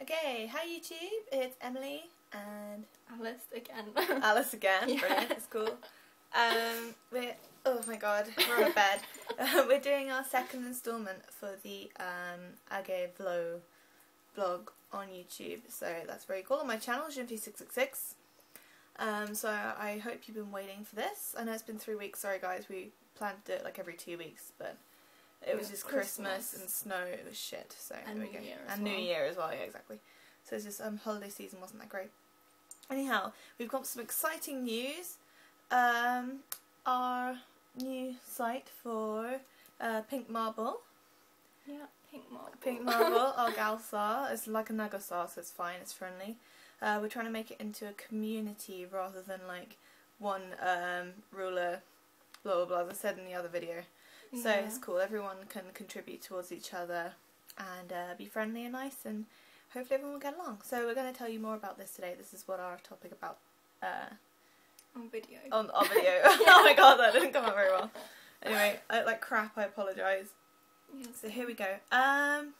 Okay, hi YouTube, it's Emily and Alice again. Alice again. Yeah. Brilliant, it's cool. Um, we're oh my god, we're on a bed. Uh, we're doing our second instalment for the um Agevlo blog on YouTube, so that's very cool. On my channel, is Jimpy666. Um, so I hope you've been waiting for this. I know it's been three weeks. Sorry guys, we planned to do it like every two weeks, but it was just Christmas, Christmas. and snow. It was shit. So And there we New go. Year as and New well. Year as well. Yeah, exactly. So it's just um holiday season wasn't that great. Anyhow, we've got some exciting news. Um, our new site for uh, Pink Marble. yeah, pink marble. Pink Marble, our Galsar. It's like a Nago-sa, so it's fine, it's friendly. Uh, we're trying to make it into a community rather than like one um, ruler, blah blah blah, as I said in the other video. So Yeah. it's cool, everyone can contribute towards each other and uh, be friendly and nice, and hopefully everyone will get along. So we're going to tell you more about this today. This is what our topic about uh, on video. on our video. oh my god, that didn't come out very well. Anyway, I look like crap, I apologise. Yes. So here we go. Um,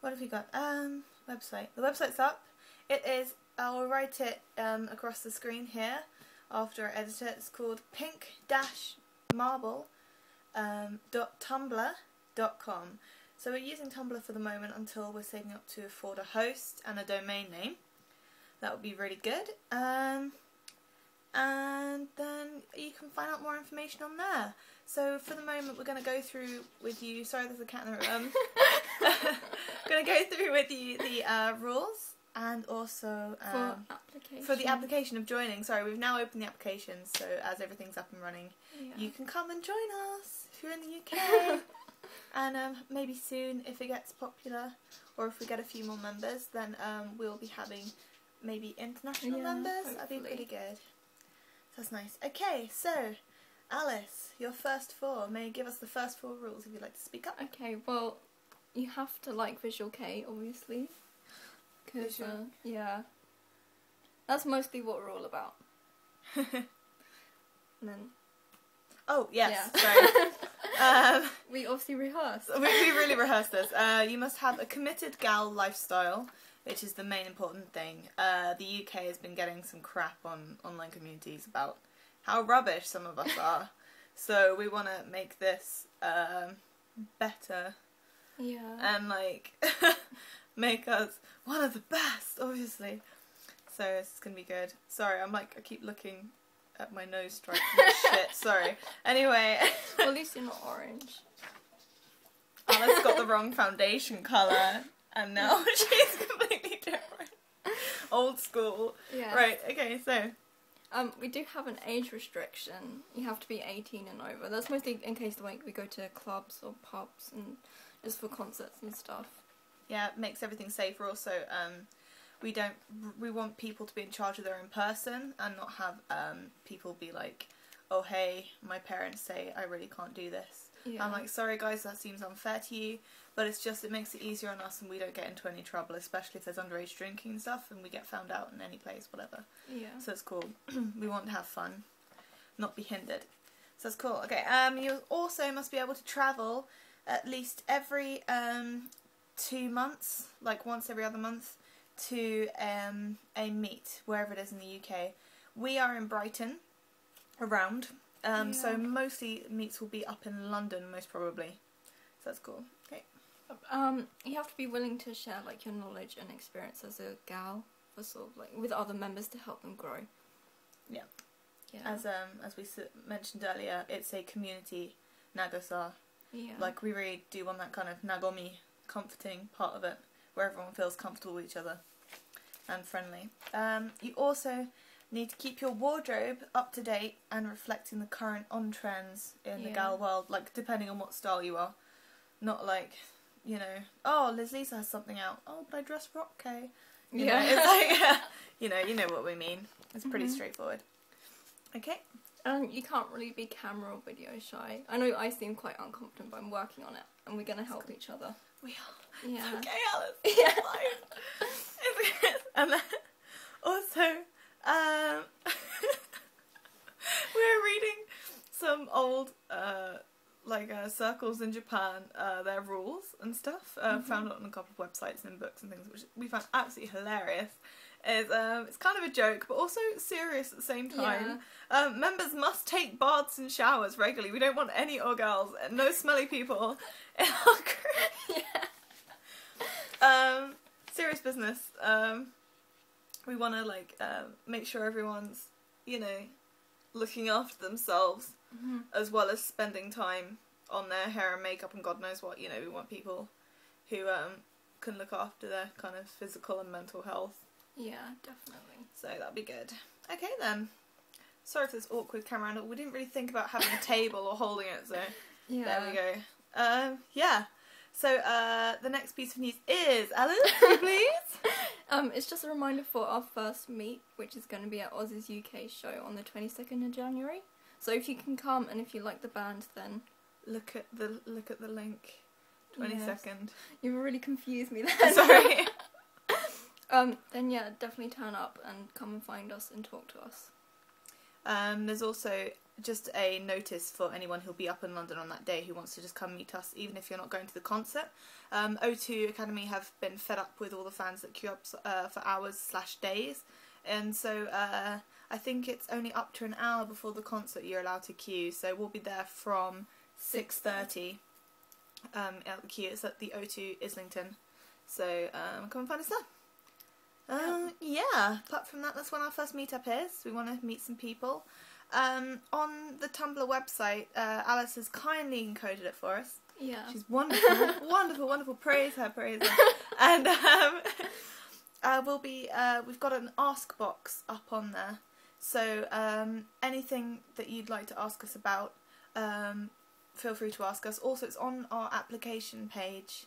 what have we got? Um, website. The website's up. It is. I'll write it um across the screen here after I edit it. It's called pink dash marble um dot tumblr dot com. So we're using Tumblr for the moment until we're saving up to afford a host and a domain name. That would be really good. Um, and then you can find out more information on there. So for the moment, we're going to go through with you. Sorry, there's a cat in the room. going to go through with you the uh, rules and also For um, application. for the application of joining. Sorry, we've now opened the application, so as everything's up and running, Yeah. you can come and join us if you're in the UK. and um, maybe soon, if it gets popular, or if we get a few more members, then um, we'll be having maybe international Yeah, members. That'd be hopefully. pretty good. That's nice. Okay, so Alice, your first four. May you give us the first four rules if you'd like to speak up. Okay, well, you have to like Visual Kei, obviously. Because, uh, yeah. That's mostly what we're all about. And then Oh yes, Yeah. sorry. um, we obviously rehearsed. we, we really rehearsed this. Uh, you must have a committed gal lifestyle, which is the main important thing. Uh, the UK has been getting some crap on online communities about how rubbish some of us are. so we want to make this um, better Yeah. and like make us one of the best, obviously. So it's gonna be good. Sorry, I'm like I keep looking at my nose striking shit. Sorry. Anyway. well, at least you're not orange. Alice got the wrong foundation colour, and now she's completely different. Old school. Yeah. Right, okay, so. Um, we do have an age restriction. You have to be 18 and over. That's mostly in case like we go to clubs or pubs and just for concerts and stuff. Yeah, it makes everything safer. Also, um, we don't. We want people to be in charge of their own person and not have um, people be like, "Oh, hey, my parents say I really can't do this." Yeah. I'm like, "Sorry, guys, that seems unfair to you." But it's just it makes it easier on us, and we don't get into any trouble, especially if there's underage drinking and stuff, and we get found out in any place, whatever. yeah. So it's cool. we want to have fun, not be hindered. So it's cool. Okay. Um, you also must be able to travel at least every um two months, like once every other month, to um a meet wherever it is in the UK. We are in Brighton, around. Um, so mostly meets will be up in London, most probably. So that's cool. Okay. Um, you have to be willing to share like your knowledge and experience as a gal, for sort of like with other members to help them grow. Yeah. Yeah. As um as we s- mentioned earlier, it's a community Nago-sa. yeah. Like we really do want that kind of Nagomi comforting part of it, where everyone feels comfortable with each other and friendly. Um, you also need to keep your wardrobe up to date and reflecting the current on trends in the Yeah. gal world, like depending on what style you are. Not like, you know, oh Liz Lisa has something out. Oh, but I dress for okay. You yeah. know, like you know, you know what we mean. It's pretty Mhm. straightforward. Okay. Um, you can't really be camera or video shy. I know I seem quite unconfident, but I'm working on it, and we're gonna help each other. We are. Yeah. Okay, Alice. Yeah. Fine. and then also, um, we're reading some old uh, like uh, circles in Japan, uh, their rules and stuff. Uh, Mhm. Found it on a couple of websites and books and things, which we found absolutely hilarious. Is um, it's kind of a joke, but also serious at the same time. Um, members must take baths and showers regularly. We don't want any or girls, no smelly people in our group. Yeah. Um, serious business. Um, we want to like um, make sure everyone's, you know, looking after themselves Mhm. as well as spending time on their hair and makeup and God knows what. You know, we want people who um, can look after their kind of physical and mental health. Yeah, definitely. So that'd be good. Okay then. Sorry for this awkward camera angle. We didn't really think about having a table or holding it, so Yeah. there we go. Um, yeah. So uh, the next piece of news is Alice, please. Um, it's just a reminder for our first meet, which is going to be at Oz's UK show on the 22nd of January. So if you can come and if you like the band, then Look at the look at the link. 22nd. Yes. you've really confused me there. Sorry. Um, then yeah, definitely turn up and come and find us and talk to us. Um, there's also just a notice for anyone who'll be up in London on that day who wants to just come meet us, even if you're not going to the concert. Um, O2 Academy have been fed up with all the fans that queue up uh, for hours slash days, and so uh, I think it's only up to an hour before the concert you're allowed to queue. So we'll be there from six thirty. Um, at the queue, it's at the O2 Islington. So um, come and find us there. Um, yeah. Apart from that, that's when our first meetup is. We want to meet some people. Um, on the Tumblr website, uh, Alice has kindly encoded it for us. Yeah. She's wonderful, wonderful, wonderful. Praise her, praise her. and um, uh, we'll be. Uh, we've got an ask box up on there. So um, anything that you'd like to ask us about, um, feel free to ask us. Also, it's on our application page.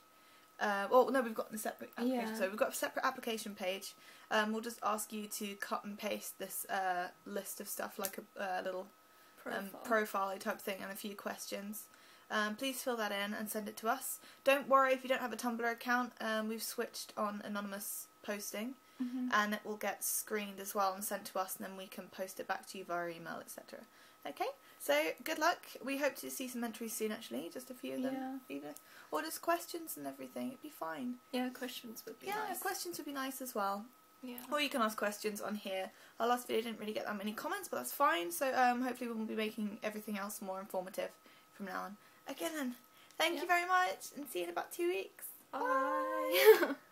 Uh, well, no, we've got a separate application. Yeah. So we've got a separate application page. Um, we'll just ask you to cut and paste this uh, list of stuff, like a uh, little Profile. um, profile type thing and a few questions. Um, please fill that in and send it to us. Don't worry if you don't have a Tumblr account. Um, we've switched on anonymous posting, Mhm. and it will get screened as well and sent to us, and then we can post it back to you via email, etc. Okay, so good luck. We hope to see some entries soon. Actually, just a few of them, Yeah. either or just questions and everything. It'd be fine. Yeah, questions would be yeah, nice. questions would be nice as well. Yeah. Or you can ask questions on here. Our last video didn't really get that many comments, but that's fine. So um, hopefully we'll be making everything else more informative from now on. Again, then, thank Yeah. you very much, and see you in about two weeks. Bye.